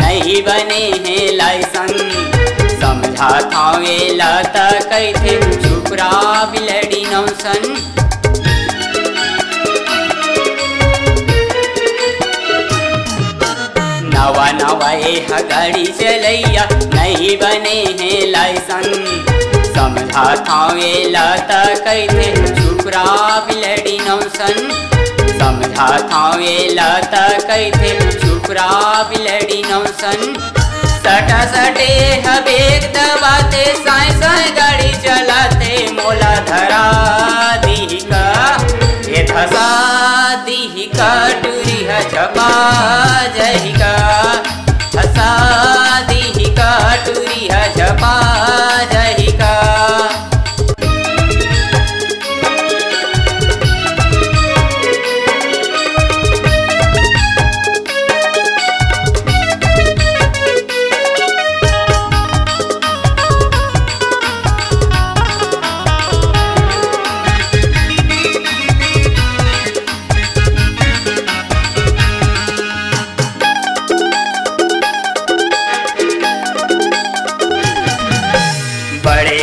नहीं बने हैं लाइसन समझा थावे लता कैथे चुपरा बिलड़ी नौसन। नवा नवा यह गाड़ी चलैया नहीं बने हैं लाइसन समझा थावे लता कैथे चुपरा बिलड़ी नौसन। समझा थावे लता कैथे चुपरा बिलड़ी नौसन। सटा सटे हबेग दबाते साए साए गाड़ी चलाते मोला धरा दी का ये धसा दी का टूरी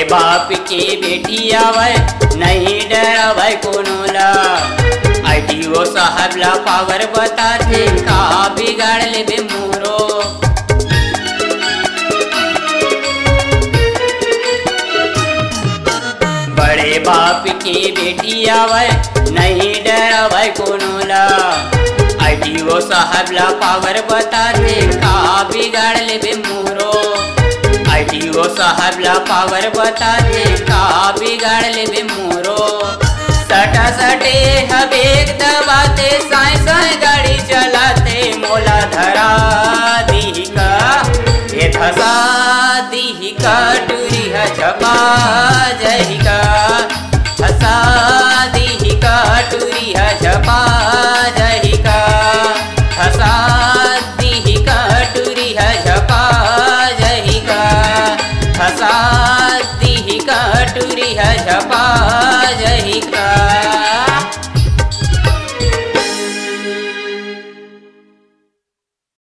बाप के बेटी आवे, नहीं डरावे कोनो ला आईटीओ साहब ला पावर बताते, का बिगाड़ ले मोरो। बड़े बाप की बेटी आवे, नहीं डरावे कोनो ला आईटीओ साहब ला पावर बता बताते, का बिगाड़ ले साहब ला पावर बताते का बिगाड़ ले मोरो? सटा सटे हबेग दबाते साई साए